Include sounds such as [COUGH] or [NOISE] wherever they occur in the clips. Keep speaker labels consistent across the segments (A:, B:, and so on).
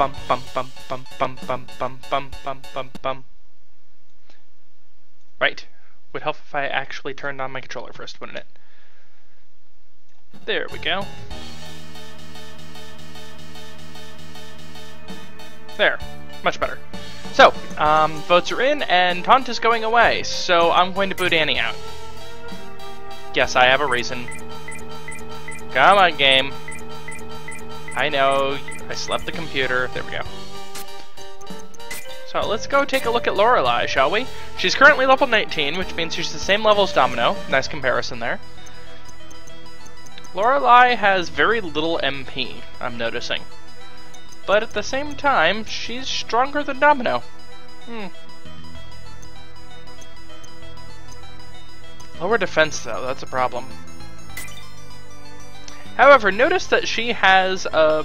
A: bum bum bum bum bum bum bum bum bum bum bum. Right. Would help if I actually turned on my controller first, wouldn't it? There we go. There. Much better. So, um, votes are in, and Tont is going away, so I'm going to boot Annie out. Yes, I have a reason. Come on, game. I know, I slept the computer. There we go. So let's go take a look at Lorelei, shall we? She's currently level 19, which means she's the same level as Domino. Nice comparison there. Lorelei has very little MP, I'm noticing. But at the same time, she's stronger than Domino. Hmm. Lower defense, though, that's a problem. However, notice that she has a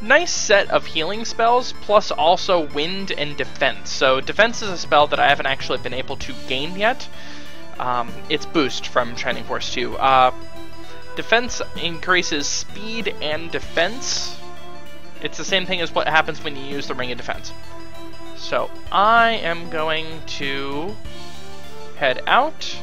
A: nice set of healing spells, plus also wind and defense. So defense is a spell that I haven't actually been able to gain yet. Um, it's boost from Shining Force 2. Uh, defense increases speed and defense. It's the same thing as what happens when you use the Ring of Defense. So I am going to head out.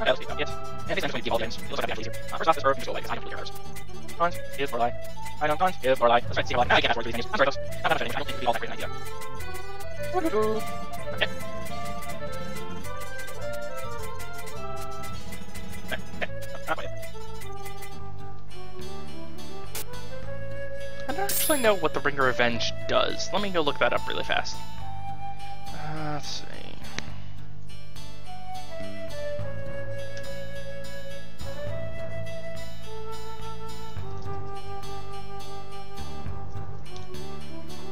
A: Okay, let's get it. And these items going to be. It looks like I'm easier. Uh, first off, this can just go away because I don't really care others. Tons, give or lie. I don't tons, give or lie. Let's try to see how I can add words to these things. I'm sorry, those. I'm not understanding. I don't think it would be all that great an idea. Okay. Okay, okay. Not quite. I don't actually know what the Ring of Revenge does. Let me go look that up really fast. Uh, let's see.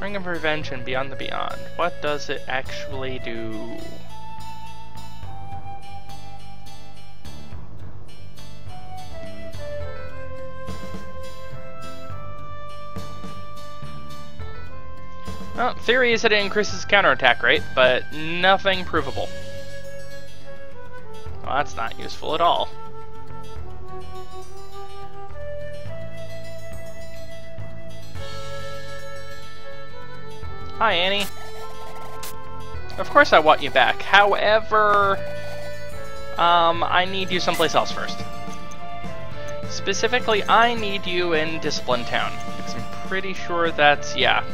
A: Ring of Revenge and Beyond the Beyond. What does it actually do? Well, theory is that it increases counterattack rate, but nothing provable. Well, that's not useful at all. Hi, Annie. Of course I want you back. However, um, I need you someplace else first. Specifically, I need you in Discipline Town. Because I'm pretty sure that's, yeah.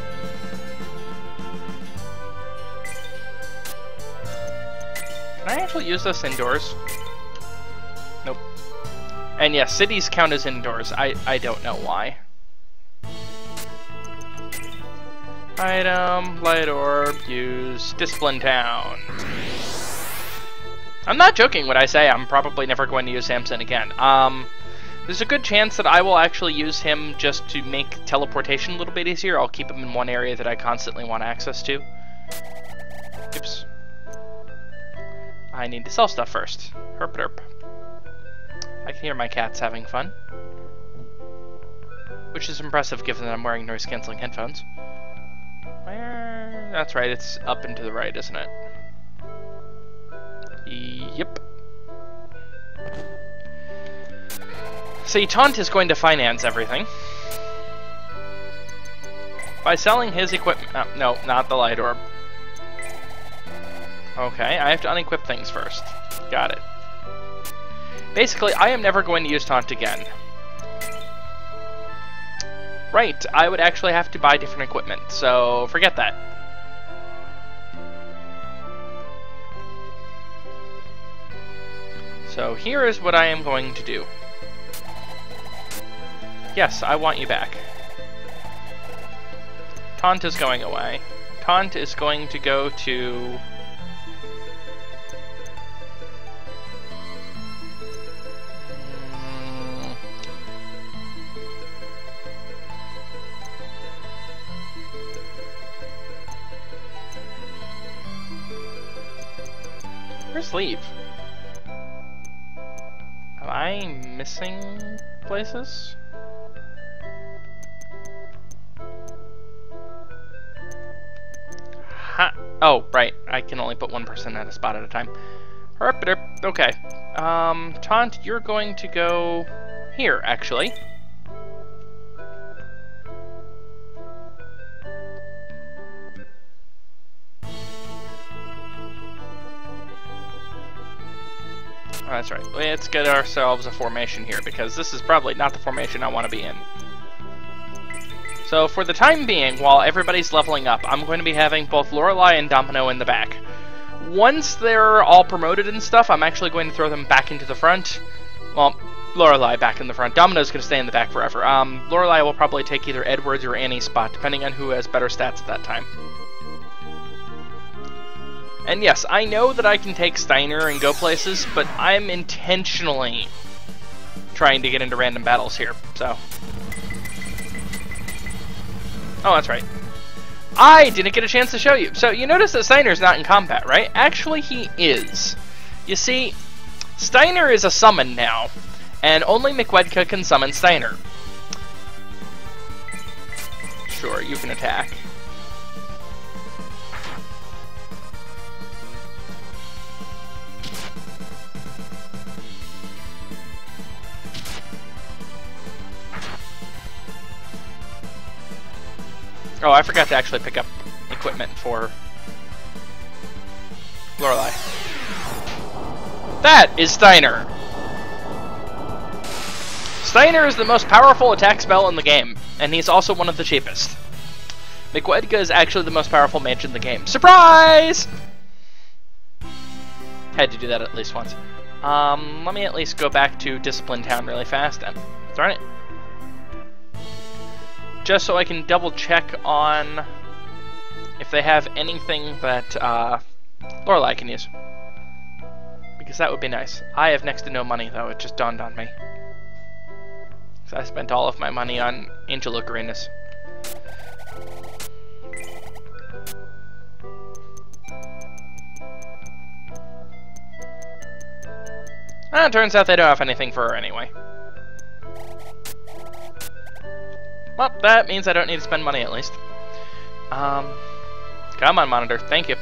A: Can I actually use this indoors? Nope. And yes, yeah, cities count as indoors. I, I don't know why. Item, light orb, use Discipline Town. I'm not joking when I say I'm probably never going to use Samson again. Um, there's a good chance that I will actually use him just to make teleportation a little bit easier. I'll keep him in one area that I constantly want access to. Oops. I need to sell stuff first. Herp derp. I can hear my cats having fun. Which is impressive given that I'm wearing noise cancelling headphones. That's right, it's up and to the right, isn't it? Yep. See, Tont is going to finance everything. By selling his equipment... Uh, no, not the light orb. Okay, I have to unequip things first. Got it. Basically, I am never going to use Tont again. Right, I would actually have to buy different equipment, so forget that. So here is what I am going to do. Yes, I want you back. Tont is going away. Tont is going to go to... Where's leave? Missing places? Ha! Oh, right. I can only put one person at a spot at a time. Okay. Um, Tont, you're going to go here, actually. That's right. Let's get ourselves a formation here, because this is probably not the formation I want to be in. So for the time being, while everybody's leveling up, I'm going to be having both Lorelei and Domino in the back. Once they're all promoted and stuff, I'm actually going to throw them back into the front. Well, Lorelei back in the front. Domino's going to stay in the back forever. Um, Lorelei will probably take either Edward's or Annie's spot, depending on who has better stats at that time. And yes, I know that I can take Steiner and go places, but I'm intentionally trying to get into random battles here, so. Oh, that's right. I didn't get a chance to show you. So you notice that Steiner's not in combat, right? Actually, he is. You see, Steiner is a summon now, and only McWedka can summon Steiner. Sure, you can attack. Oh, I forgot to actually pick up equipment for Lorelei. That is Steiner! Steiner is the most powerful attack spell in the game, and he's also one of the cheapest. McWedka is actually the most powerful mage in the game. Surprise! Had to do that at least once. Um, let me at least go back to Discipline Town really fast and darn it just so I can double check on if they have anything that uh, Lorelei can use. Because that would be nice. I have next to no money, though. It just dawned on me. So I spent all of my money on Angel Ocarinus. Ah, turns out they don't have anything for her anyway. Well, that means I don't need to spend money at least. Um, come on, monitor. Thank you.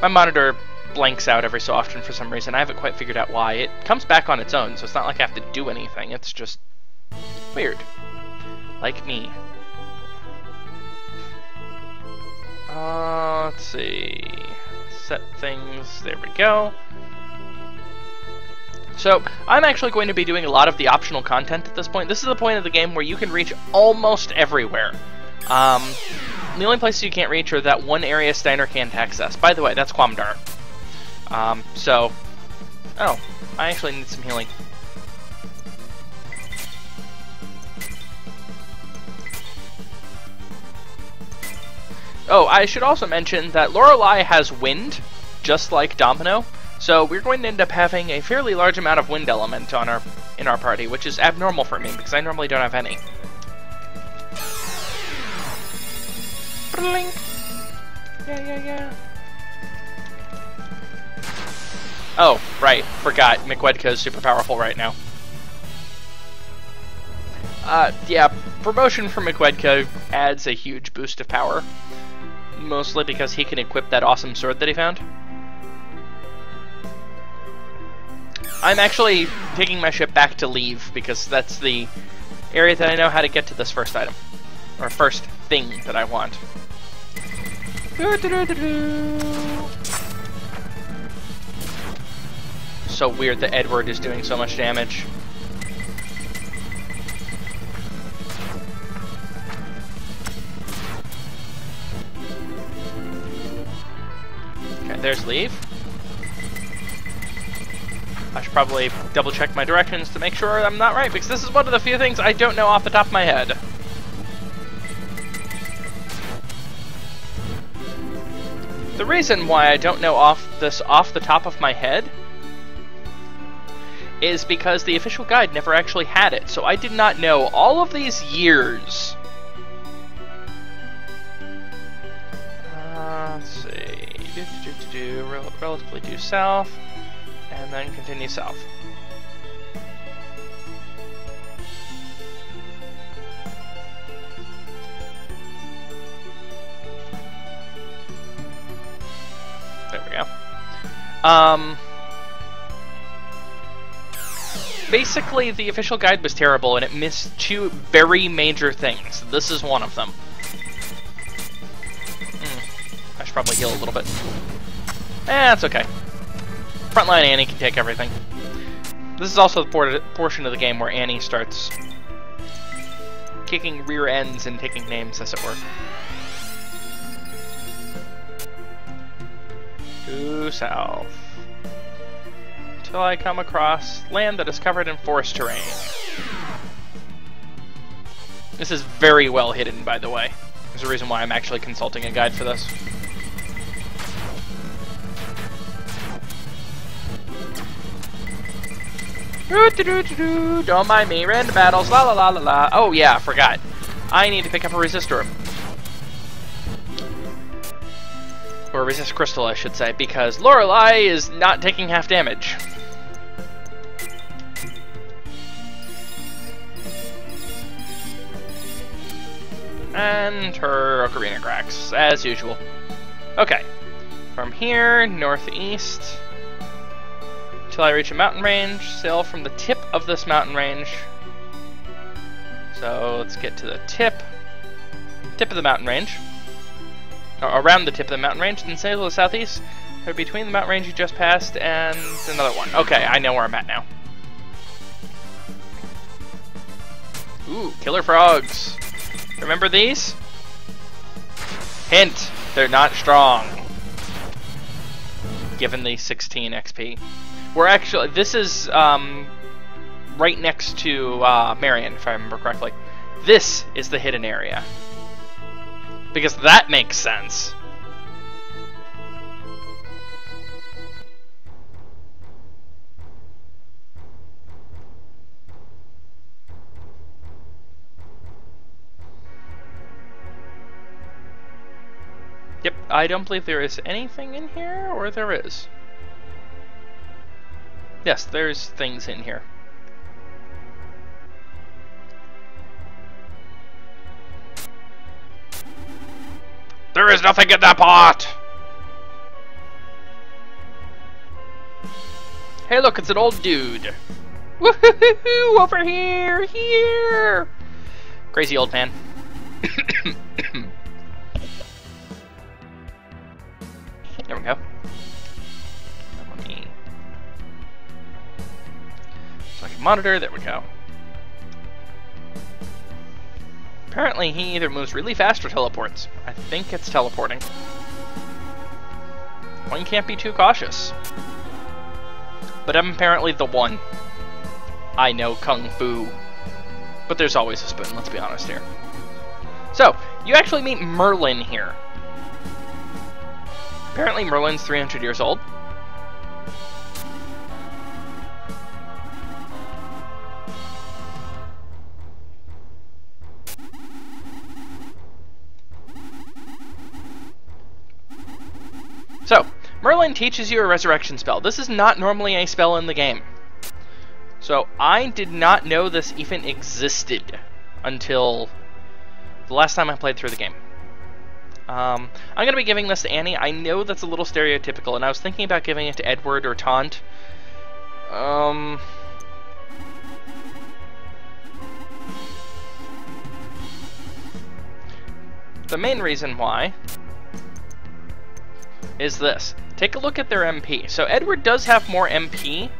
A: My monitor blanks out every so often for some reason. I haven't quite figured out why. It comes back on its own, so it's not like I have to do anything. It's just weird. Like me. Uh, let's see. Set things. There we go. So, I'm actually going to be doing a lot of the optional content at this point. This is the point of the game where you can reach almost everywhere. Um, the only places you can't reach are that one area Steiner can't access. By the way, that's Quamdar. Um, so... Oh, I actually need some healing. Oh, I should also mention that Lorelei has wind, just like Domino. So we're going to end up having a fairly large amount of wind element on our in our party, which is abnormal for me because I normally don't have any. Blink. Yeah, yeah, yeah. Oh, right. Forgot. McWedka is super powerful right now. Uh, yeah, promotion for McWedka adds a huge boost of power. Mostly because he can equip that awesome sword that he found. I'm actually taking my ship back to leave because that's the area that I know how to get to this first item. Or first thing that I want. So weird that Edward is doing so much damage. Okay, there's leave. I should probably double check my directions to make sure I'm not right, because this is one of the few things I don't know off the top of my head. The reason why I don't know off this off the top of my head is because the official guide never actually had it, so I did not know all of these years. Uh, let's see, do, do, do, do, relatively due south. And then continue south. There we go. Um, basically, the official guide was terrible, and it missed two very major things. This is one of them. Hmm. I should probably heal a little bit. Eh, that's okay. Frontline Annie can take everything. This is also the portion of the game where Annie starts kicking rear ends and taking names, as it were. Due south. Until I come across land that is covered in forest terrain. This is very well hidden, by the way. There's a reason why I'm actually consulting a guide for this. Don't mind me, random battles, la la la la la. Oh yeah, I forgot. I need to pick up a resistor. Or resist crystal, I should say, because Lorelei is not taking half damage. And her ocarina cracks, as usual. Okay. From here, northeast, until I reach a mountain range, sail from the tip of this mountain range. So let's get to the tip, tip of the mountain range around the tip of the mountain range, then sail to the southeast, or between the mountain range you just passed and another one. Okay, I know where I'm at now. Ooh, killer frogs. Remember these? Hint, they're not strong. Given the 16 XP. We're actually, this is um, right next to uh, Marion, if I remember correctly. This is the hidden area. Because that makes sense. Yep, I don't believe there is anything in here, or there is. Yes, there's things in here. There is nothing in that pot! Hey look, it's an old dude. Woohoo! Over here! Here! Crazy old man. [COUGHS] there we go. So I can monitor, there we go. Apparently he either moves really fast or teleports. I think it's teleporting. One can't be too cautious. But I'm apparently the one. I know Kung Fu. But there's always a spoon, let's be honest here. So, you actually meet Merlin here. Apparently Merlin's 300 years old. Merlin teaches you a resurrection spell. This is not normally a spell in the game. So, I did not know this even existed until the last time I played through the game. Um, I'm going to be giving this to Annie. I know that's a little stereotypical, and I was thinking about giving it to Edward or Tont. Um... The main reason why is this. Take a look at their MP. So Edward does have more MP.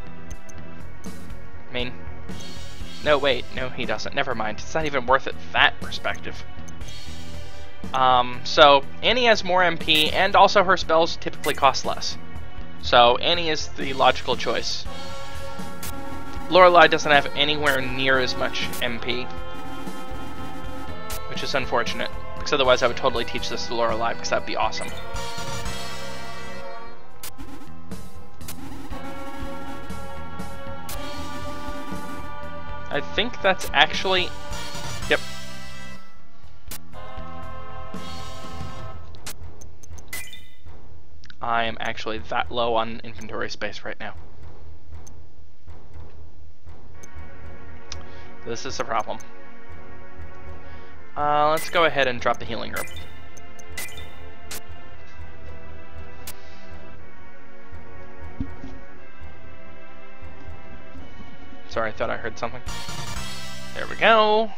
A: I mean, no, wait, no, he doesn't. Never mind. It's not even worth it that perspective. Um, so Annie has more MP, and also her spells typically cost less. So Annie is the logical choice. Lorelei doesn't have anywhere near as much MP, which is unfortunate. Because otherwise I would totally teach this to Lorelei, because that'd be awesome. I think that's actually... Yep. I am actually that low on inventory space right now. This is a problem. Uh, let's go ahead and drop the healing herb. Sorry, I thought I heard something. There we go.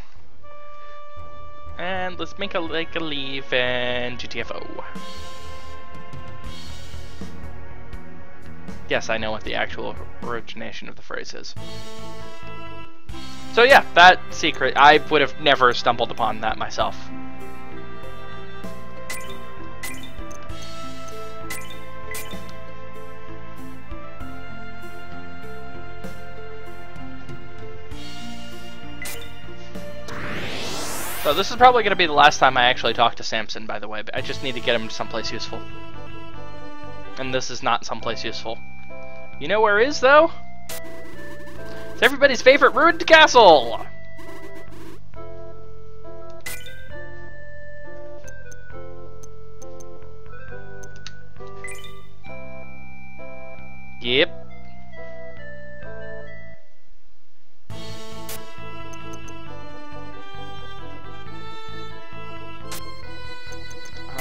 A: And let's make a like a leave and GTFO. Yes, I know what the actual origination of the phrase is. So yeah, that secret, I would have never stumbled upon that myself. So this is probably going to be the last time I actually talk to Samson, by the way, but I just need to get him to someplace useful. And this is not someplace useful. You know where is, though? It's everybody's favorite ruined castle! Yep.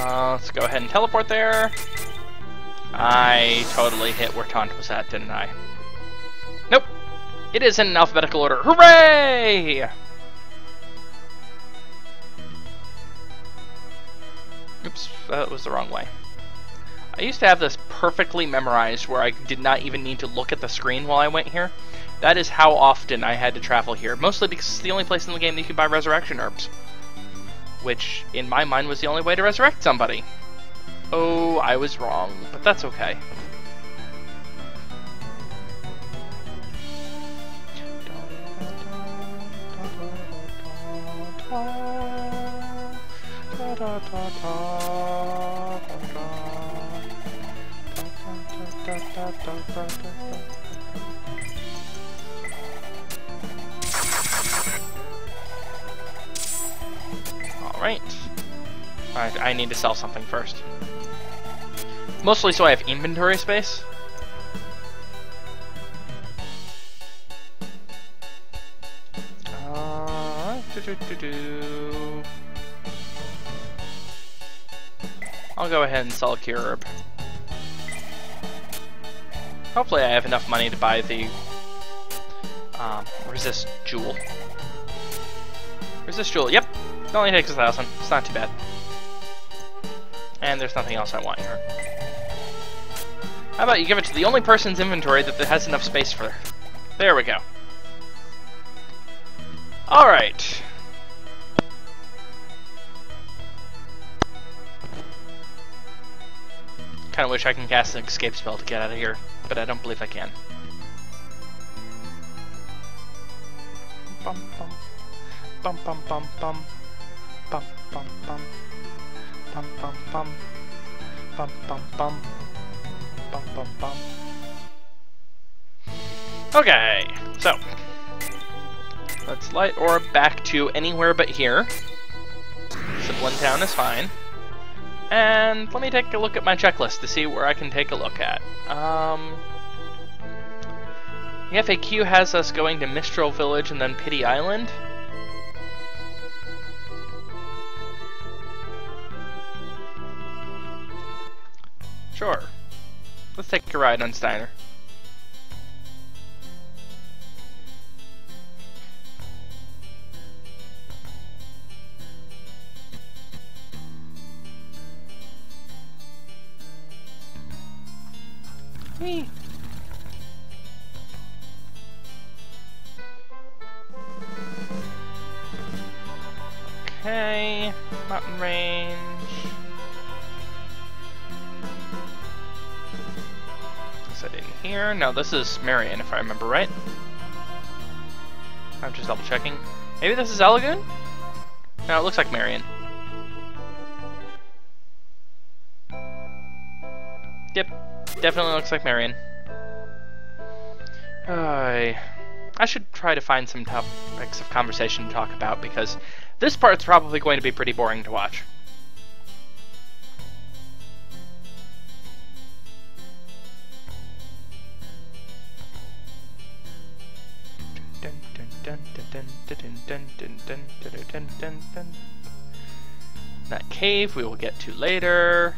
A: Uh, let's go ahead and teleport there. I totally hit where Tont was at, didn't I? Nope. It is in alphabetical order. Hooray! Oops, that was the wrong way. I used to have this perfectly memorized where I did not even need to look at the screen while I went here. That is how often I had to travel here, mostly because it's the only place in the game that you can buy resurrection herbs which in my mind was the only way to resurrect somebody. Oh, I was wrong, but that's okay. Need to sell something first. Mostly so I have inventory space. Uh, I'll go ahead and sell cure herb. Hopefully I have enough money to buy the um, resist jewel. Resist jewel, yep, it only takes a thousand. It's not too bad. And there's nothing else I want here. How about you give it to the only person's inventory that has enough space for? There we go. Alright. Kinda wish I can cast an escape spell to get out of here, but I don't believe I can. Bum bum. Bum bum bum bum bum bum bum Bum bum bum. Bum bum bum. Bum bum bum. Okay, so. Let's light orb back to anywhere but here. Siblin Town is fine. And let me take a look at my checklist to see where I can take a look at. Um, the FAQ has us going to Mistral Village and then Pity Island. Take a ride on Steiner. This is Marion, if I remember right. I'm just double checking. Maybe this is Elagoon? No, it looks like Marion. Yep, definitely looks like Marion. Uh, I should try to find some topics of conversation to talk about because this part's probably going to be pretty boring to watch. That cave we will get to later.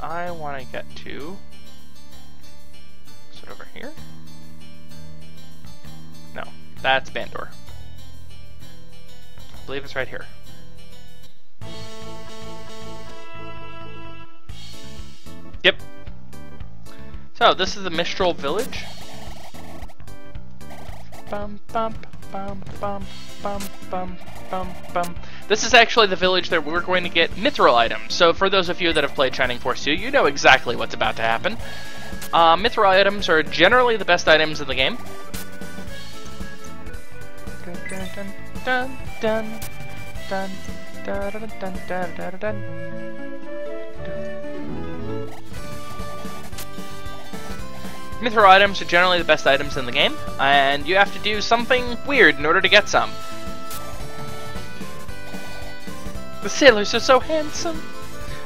A: I want to get to... Is it over here? No, that's Bandor. I believe it's right here. Yep. So, this is the Mistral Village. This is actually the village that we're going to get mithril items. So for those of you that have played Shining Force 2, you know exactly what's about to happen. Uh, mithril items are generally the best items in the game. Dun, dun, dun, dun, dun, dun, dun, dun, dun, dun. Mithril items are generally the best items in the game, and you have to do something weird in order to get some. The sailors are so handsome!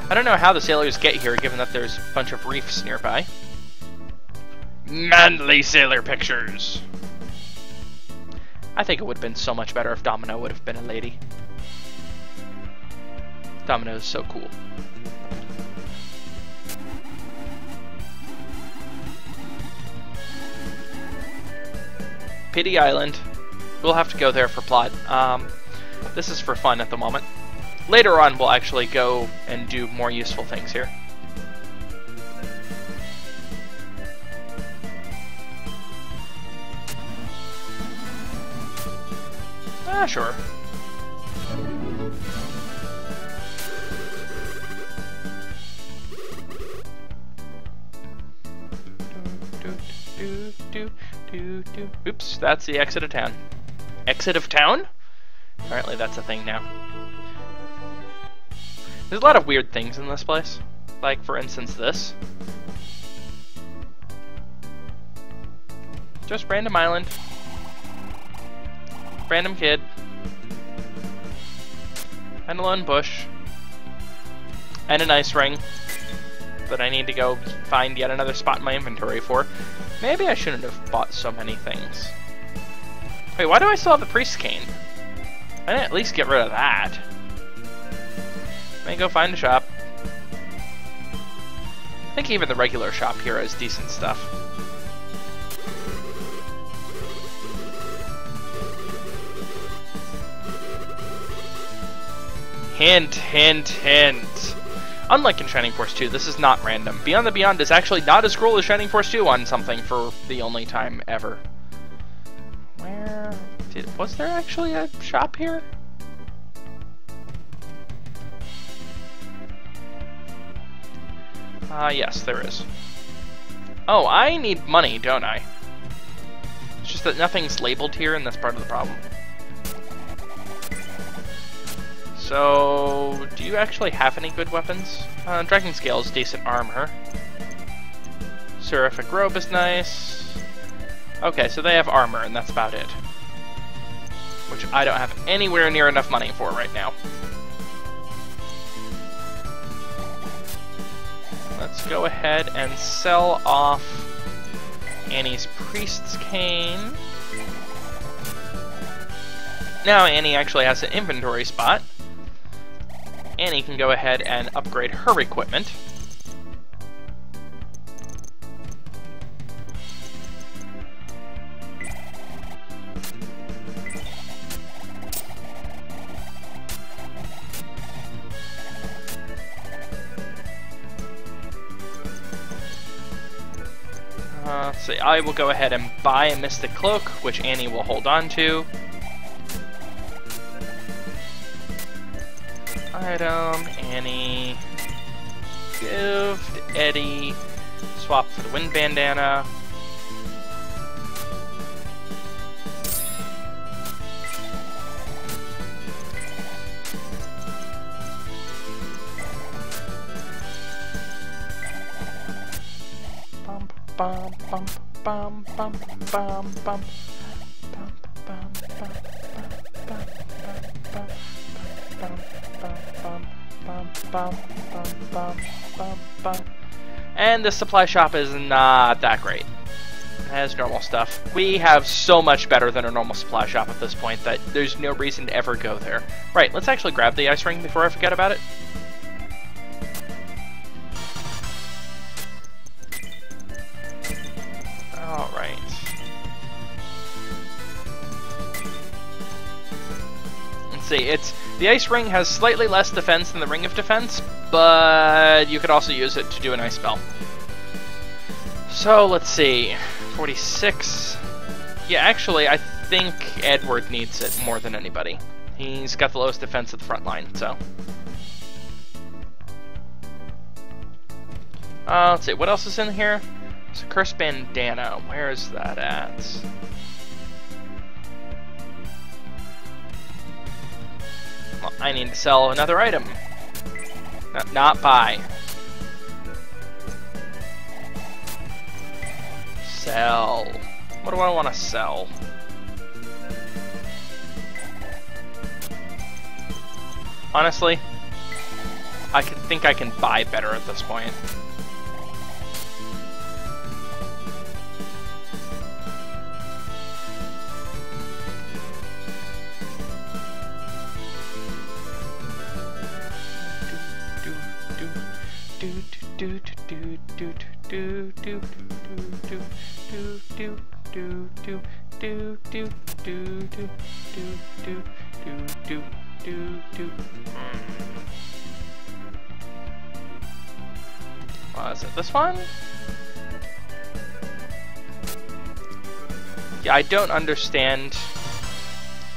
A: I don't know how the sailors get here, given that there's a bunch of reefs nearby. Manly sailor pictures! I think it would have been so much better if Domino would have been a lady. Domino is so cool. Pity Island. We'll have to go there for plot. Um, this is for fun at the moment. Later on, we'll actually go and do more useful things here. Ah, sure. Do, do, do, Oops, that's the exit of town. Exit of town? Apparently that's a thing now. There's a lot of weird things in this place. Like, for instance, this. Just random island. Random kid. And a lone bush. And an ice ring. That I need to go find yet another spot in my inventory for. Maybe I shouldn't have bought so many things. Wait, why do I still have the priest cane? I didn't at least get rid of that. Let me go find a shop. I think even the regular shop here has decent stuff. Hint, hint, hint. Unlike in Shining Force 2, this is not random. Beyond the Beyond is actually not as scroll as Shining Force 2 on something for the only time ever. Where... Did, was there actually a shop here? Ah, uh, yes, there is. Oh, I need money, don't I? It's just that nothing's labeled here, and that's part of the problem. So, do you actually have any good weapons? Uh, Dragon Scale is decent armor. Seraphic Robe is nice. Okay, so they have armor, and that's about it. Which I don't have anywhere near enough money for right now. Let's go ahead and sell off Annie's Priest's Cane. Now Annie actually has an inventory spot. Annie can go ahead and upgrade her equipment. Uh, let's see, I will go ahead and buy a Mystic Cloak, which Annie will hold on to. Item, Annie, gift, Eddie, swap for the wind bandana. Bum bum bum bum bum bum bum bum and the supply shop is not that great. It has normal stuff. We have so much better than a normal supply shop at this point that there's no reason to ever go there. Right, let's actually grab the ice ring before I forget about it. Alright. Let's see, it's the ice ring has slightly less defense than the ring of defense, but you could also use it to do an ice spell. So let's see. 46. Yeah, actually, I think Edward needs it more than anybody. He's got the lowest defense at the front line, so. Uh, let's see, what else is in here? It's a cursed bandana. Where is that at? I need to sell another item. Not, not buy. Sell. What do I want to sell? Honestly, I can think I can buy better at this point. Was it this one? Yeah, I don't understand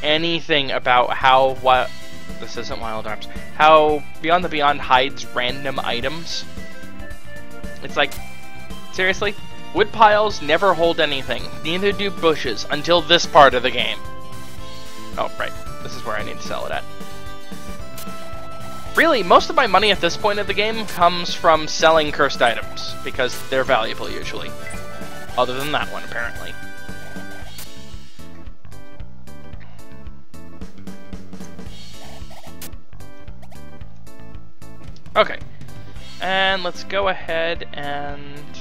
A: anything about how what this isn't Wild Arms. How Beyond the Beyond hides random items. It's like, seriously? Wood piles never hold anything, neither do bushes, until this part of the game. Oh, right. This is where I need to sell it at. Really, most of my money at this point of the game comes from selling cursed items, because they're valuable usually. Other than that one, apparently. Okay. And let's go ahead and...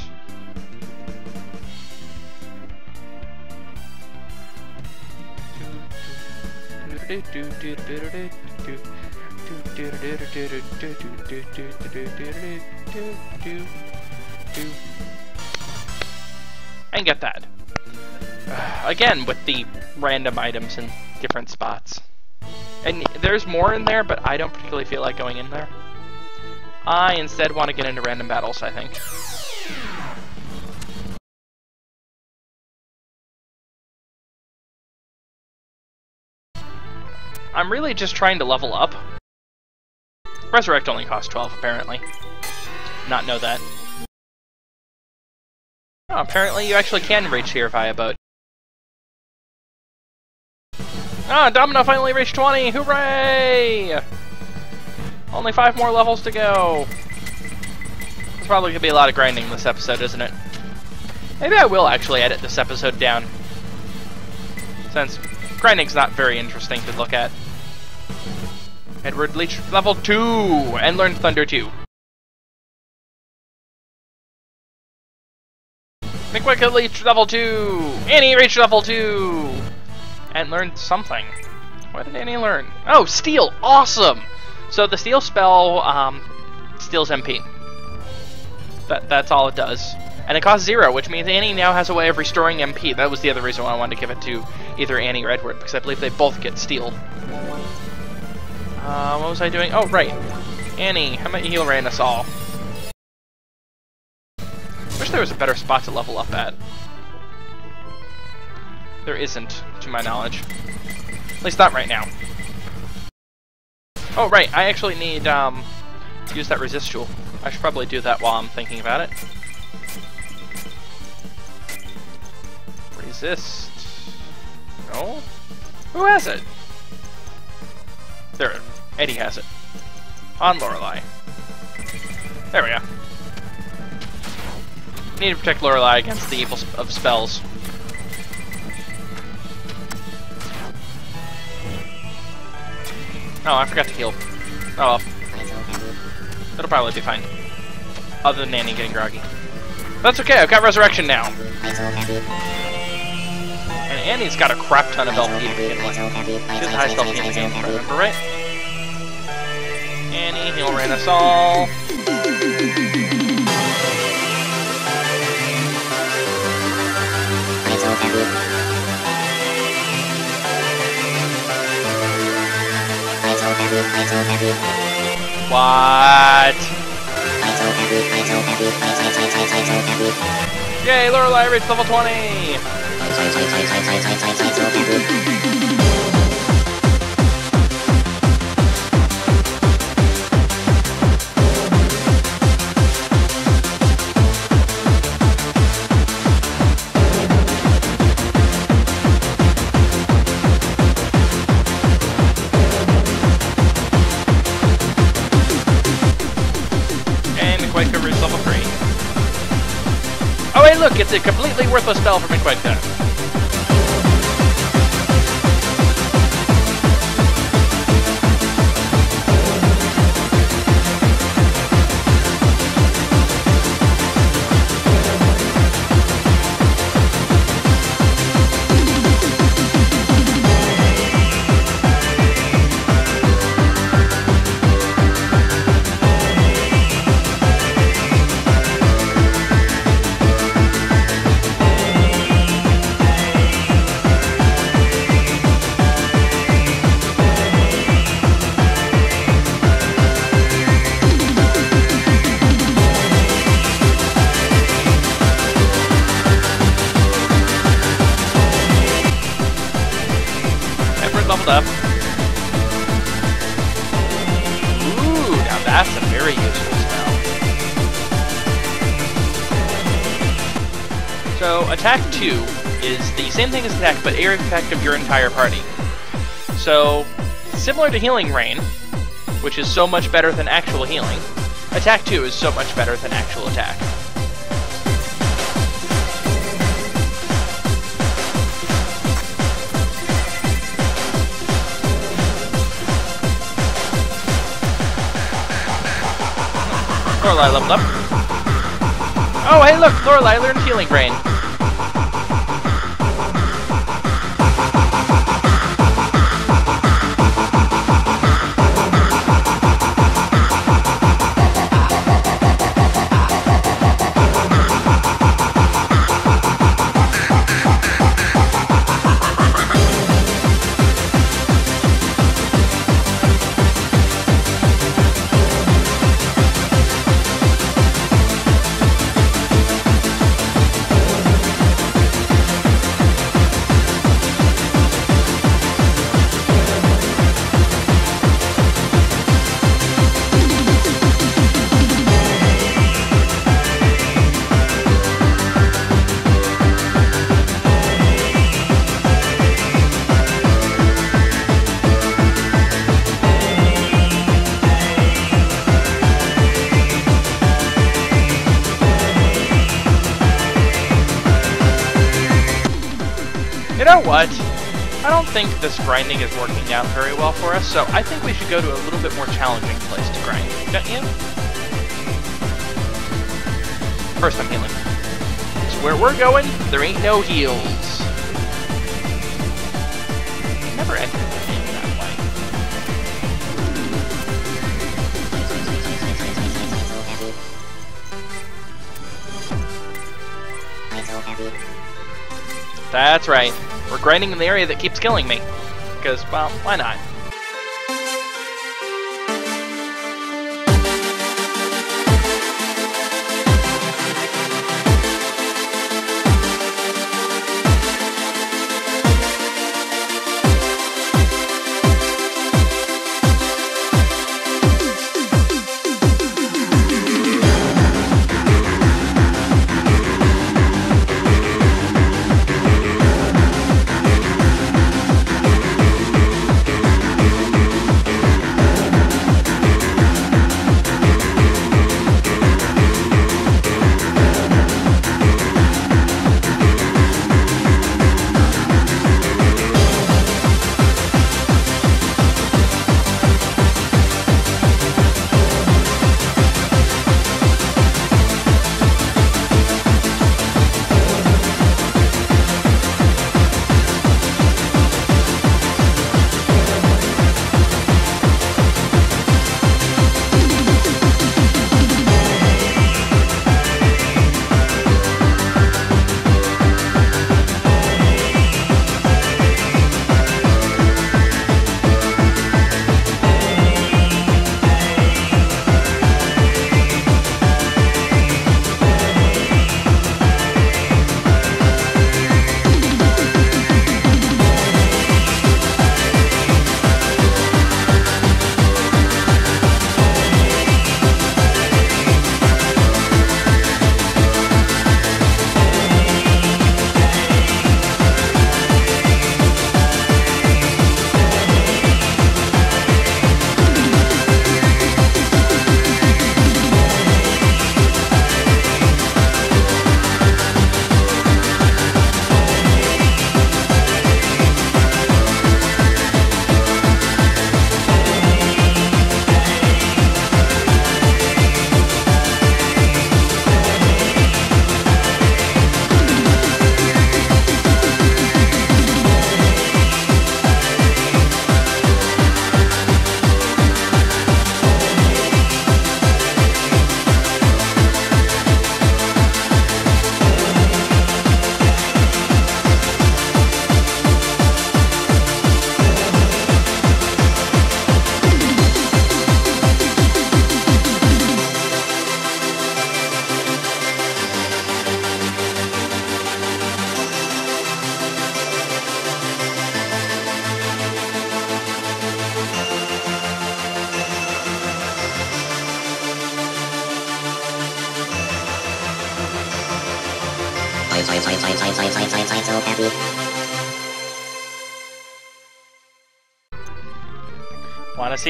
A: And get that. [SIGHS] Again, with the random items in different spots. And there's more in there, but I don't particularly feel like going in there. I instead want to get into random battles, I think. I'm really just trying to level up. Resurrect only costs 12, apparently. Not know that. Oh, apparently you actually can reach here via boat. Ah, Domino finally reached 20! Hooray! Only five more levels to go. There's probably gonna be a lot of grinding this episode, isn't it? Maybe I will actually edit this episode down. Since grinding's not very interesting to look at. Edward Leech level 2 and learned Thunder 2. McWicked Leech level 2! Annie reached level 2! And learned something. What did Annie learn? Oh, Steal! Awesome! So the Steal spell um, steals MP. That, that's all it does. And it costs zero, which means Annie now has a way of restoring MP. That was the other reason why I wanted to give it to either Annie or Edward, because I believe they both get Steal. Uh, what was I doing? Oh, right. Annie, how about you heal Rain us all? Wish there was a better spot to level up at. There isn't, to my knowledge. At least not right now. Oh, right, I actually need, um, to use that resist jewel. I should probably do that while I'm thinking about it. Resist. No? Who has it? There, Eddie has it. On Lorelei. There we go. Need to protect Lorelei against the evil of spells. Oh, I forgot to heal. Oh well. It'll probably be fine. Other than Nanny getting groggy. That's okay, I've got Resurrection now. And Annie's got a crap ton of LP to begin with. She has in the game, remember right. Annie, he'll rain us all. What? Yay, Lorelei reached level 20! A completely worthless spell for from quite Emperor's leveled up. Ooh, now that's a very useful spell. So, attack 2 is the same thing as attack, but area effect of your entire party. So, similar to Healing Rain, which is so much better than actual healing, attack 2 is so much better than actual attack. Lorelei leveled up. Oh, hey, look, Lorelei learned Healing Rain. Know what? I don't think this grinding is working out very well for us, so I think we should go to a little bit more challenging place to grind, don't you? First I'm healing. So where we're going, there ain't no heals. Never entered the game that way. That's right. We're grinding in the area that keeps killing me. Because, well, why not?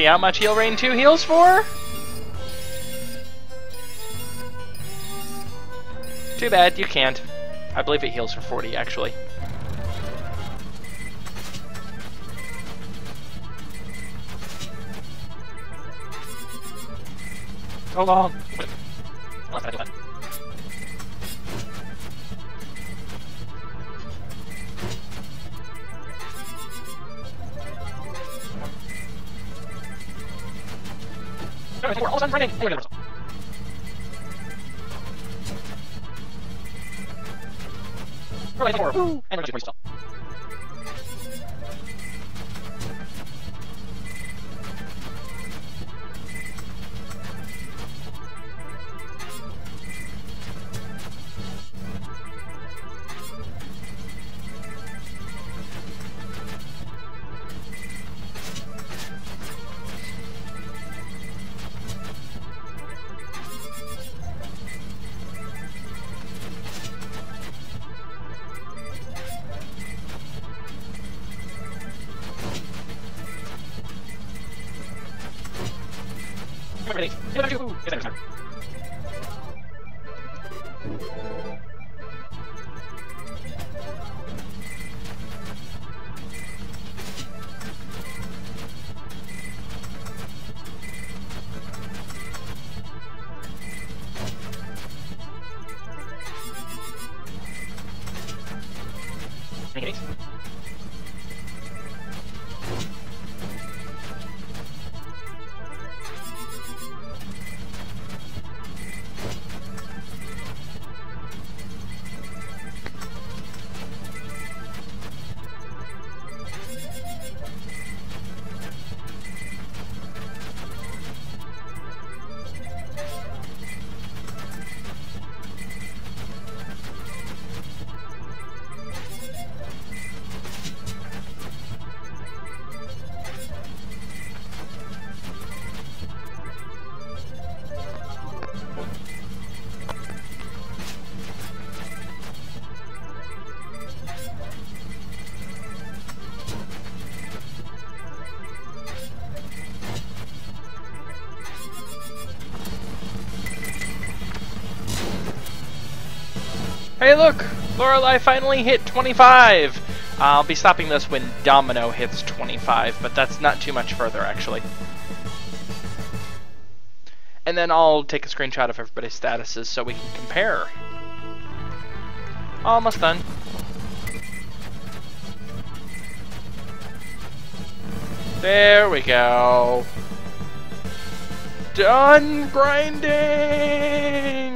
A: How much Heal Rain 2 heals for? Too bad, you can't. I believe it heals for 40, actually. So long. We're all done running. Woo! And we're just Hey look! Lorelei finally hit 25! I'll be stopping this when Domino hits 25, but that's not too much further actually. And then I'll take a screenshot of everybody's statuses so we can compare. Almost done. There we go. Done grinding!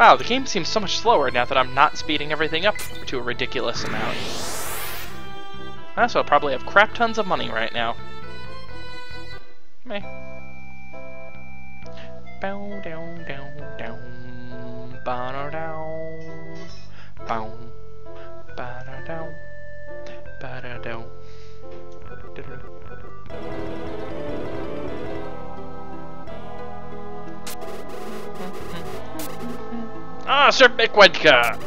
A: Wow, the game seems so much slower now that I'm not speeding everything up to a ridiculous amount. I also probably have crap tons of money right now. Meh. Bow down down down da down bow Ah, Sir Mikwedka!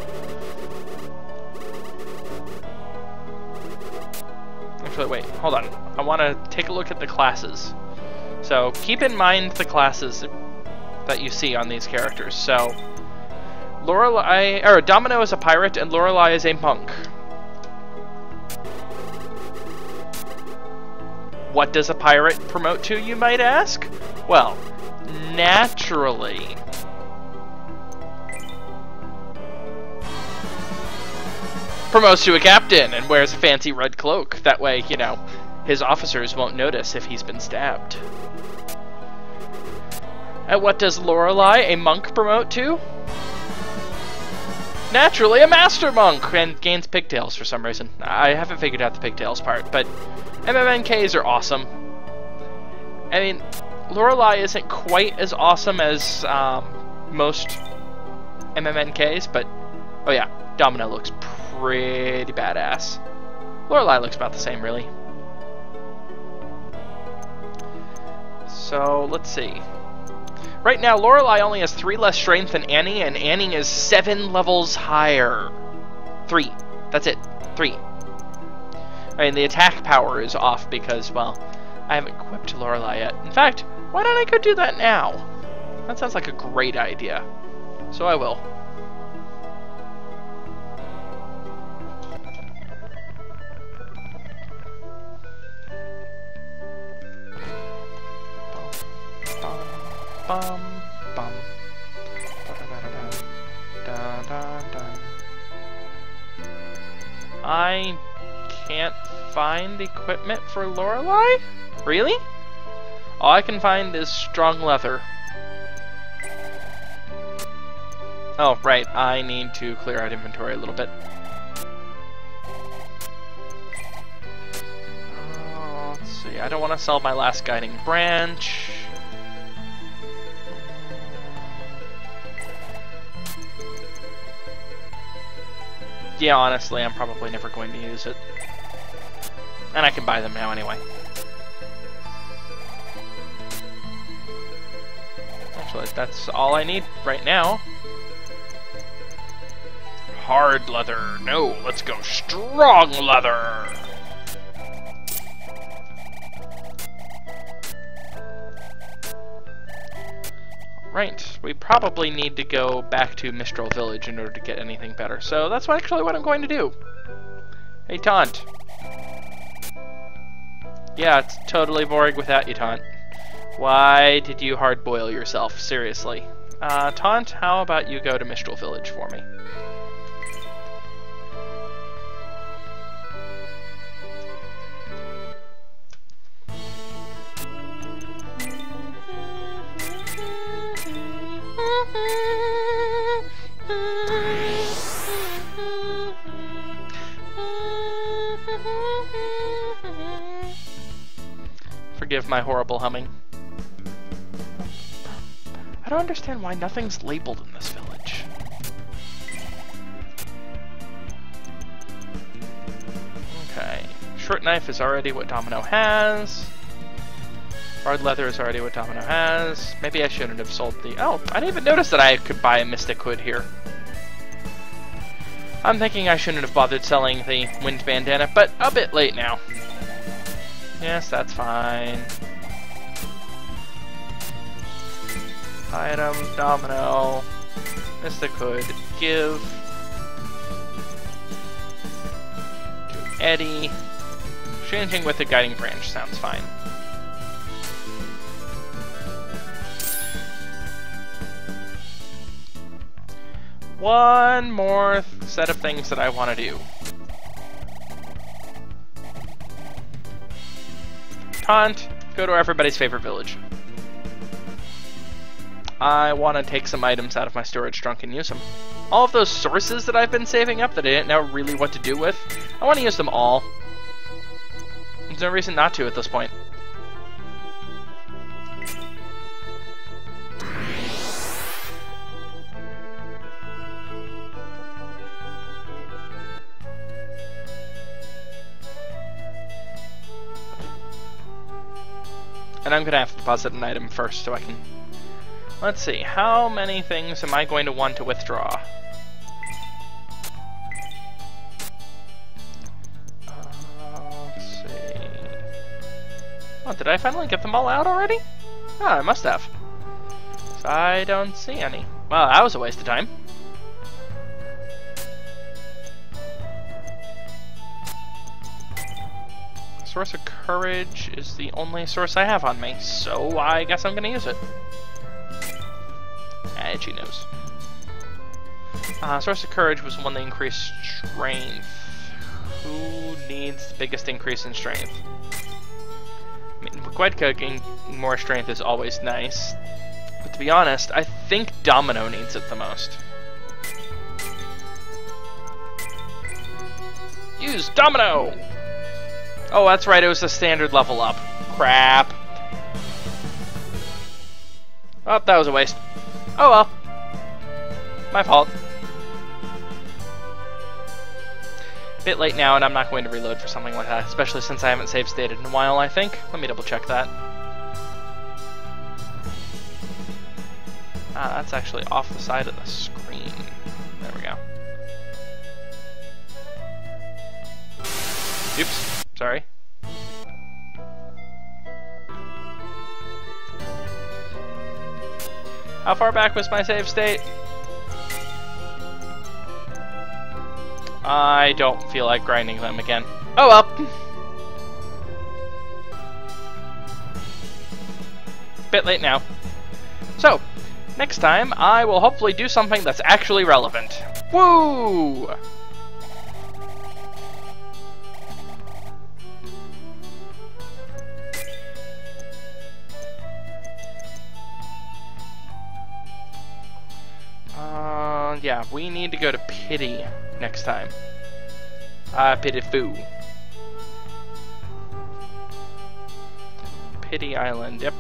A: Actually, wait, hold on. I want to take a look at the classes. So, keep in mind the classes that you see on these characters. So, Lorelei, or Domino is a pirate and Lorelei is a monk. What does a pirate promote to, you might ask? Well, naturally, promotes to a captain and wears a fancy red cloak. That way, you know, his officers won't notice if he's been stabbed. And what does Lorelei, a monk, promote to? Naturally, a master monk, and gains pigtails for some reason. I haven't figured out the pigtails part, but MMNKs are awesome. I mean, Lorelei isn't quite as awesome as um, most MMNKs, but oh yeah, Domino looks pretty badass. Lorelei looks about the same, really. So, let's see. Right now, Lorelei only has three less strength than Annie, and Annie is seven levels higher. Three. That's it. Three. I mean, the attack power is off because, well, I haven't equipped Lorelei yet. In fact, why don't I go do that now? That sounds like a great idea. So I will. Bum, bum. I can't find equipment for Lorelei? Really? All I can find is strong leather. Oh, right, I need to clear out inventory a little bit. Uh, let's see, I don't want to sell my last guiding branch. Yeah, honestly, I'm probably never going to use it. And I can buy them now anyway. Actually, that's all I need right now. Hard leather. No, let's go strong leather. Right, we probably need to go back to Mistral Village in order to get anything better. So that's actually what I'm going to do. Hey, Tont. Yeah, it's totally boring without you, Tont. Why did you hard boil yourself? Seriously. Uh, Tont, how about you go to Mistral Village for me? My horrible humming. I don't understand why nothing's labeled in this village. Okay. Short knife is already what Domino has. Hard leather is already what Domino has. Maybe I shouldn't have sold the... Oh, I didn't even notice that I could buy a Mystic Hood here. I'm thinking I shouldn't have bothered selling the Wind Bandana, but a bit late now. Yes, that's fine. Item, Domino, Mystic Hood, give to Eddie. Changing with the Guiding Branch sounds fine. one more set of things that I want to do. Tont, go to everybody's favorite village. I want to take some items out of my storage trunk and use them. All of those sources that I've been saving up that I didn't know really what to do with, I want to use them all. There's no reason not to at this point. And I'm going to have to deposit an item first so I can... Let's see, how many things am I going to want to withdraw? Uh, let's see... Oh, did I finally get them all out already? Oh, I must have. So I don't see any. Well, that was a waste of time. Source of Courage is the only source I have on me, so I guess I'm gonna use it. Ah, itchy nose. Uh, Source of Courage was one that increased strength. Who needs the biggest increase in strength? I mean, Quedka getting more strength is always nice. But to be honest, I think Domino needs it the most. Use Domino! Oh, that's right, it was a standard level up. Crap. Oh, that was a waste. Oh well. My fault. Bit late now, and I'm not going to reload for something like that, especially since I haven't save stated in a while, I think. Let me double check that. Ah, that's actually off the side of the screen. There we go. Oops, sorry. How far back was my save state? I don't feel like grinding them again. Oh well. Bit late now. So, next time I will hopefully do something that's actually relevant. Woo! We need to go to Pity next time. Ah, Pity Foo. Pity Island, yep.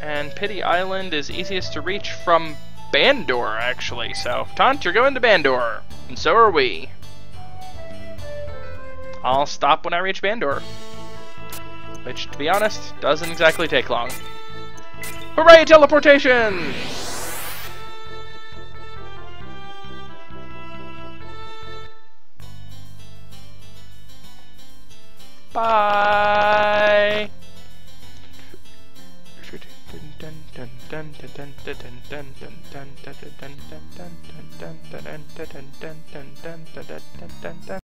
A: And Pity Island is easiest to reach from Bandor, actually. So, Tont, you're going to Bandor. And so are we. I'll stop when I reach Bandor. Which, to be honest, doesn't exactly take long. Hooray, teleportation! Bye!